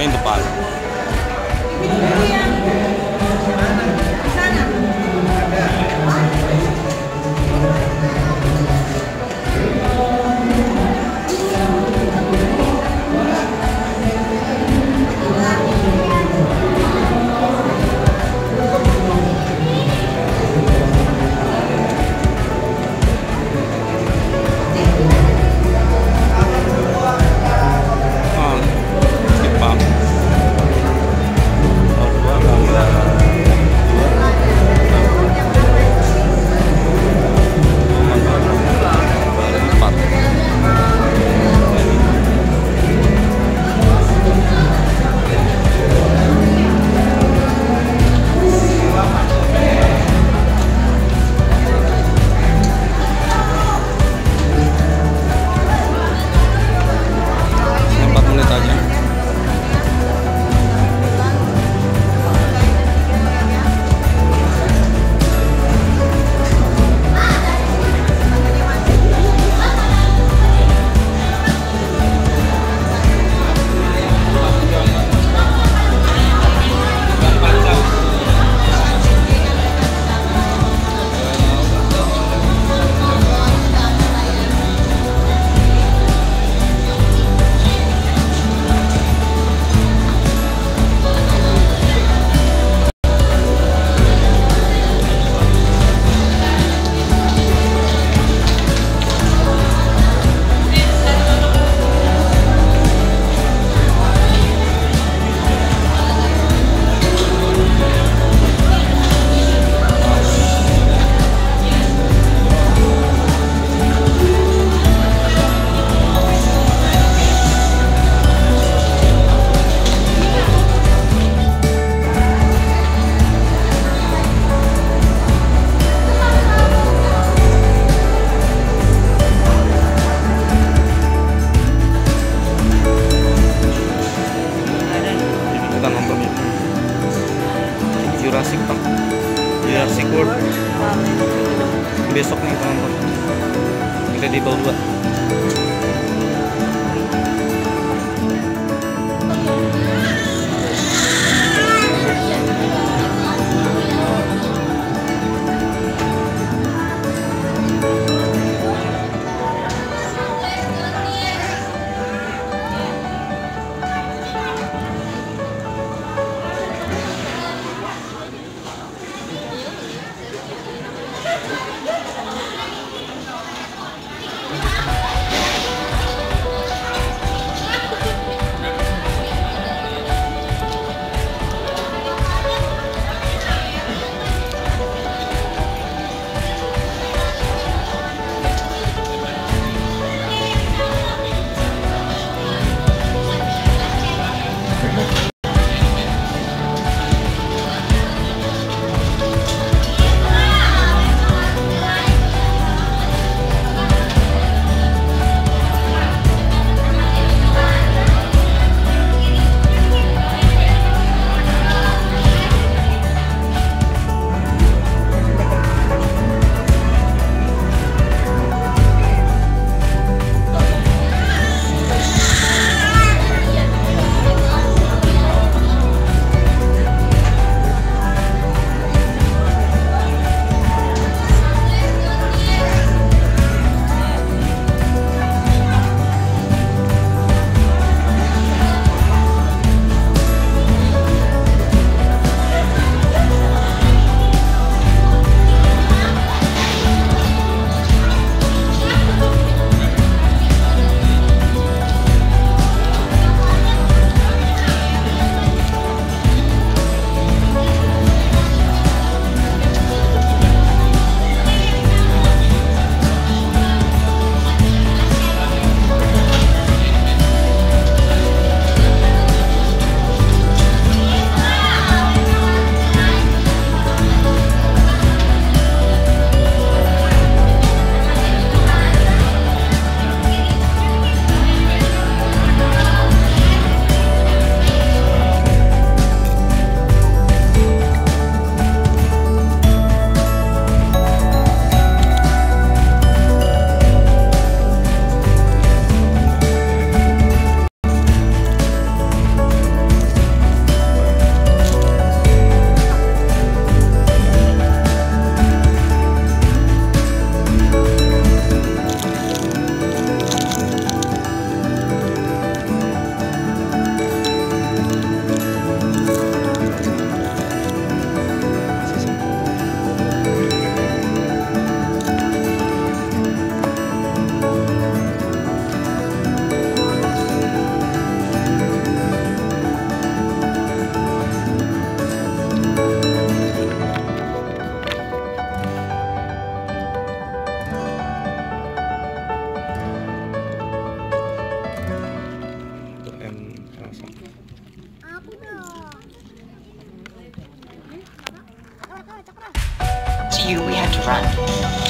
bem do bar. Jurassic World besok nih kita nonton Incredible 2 you, we had to run.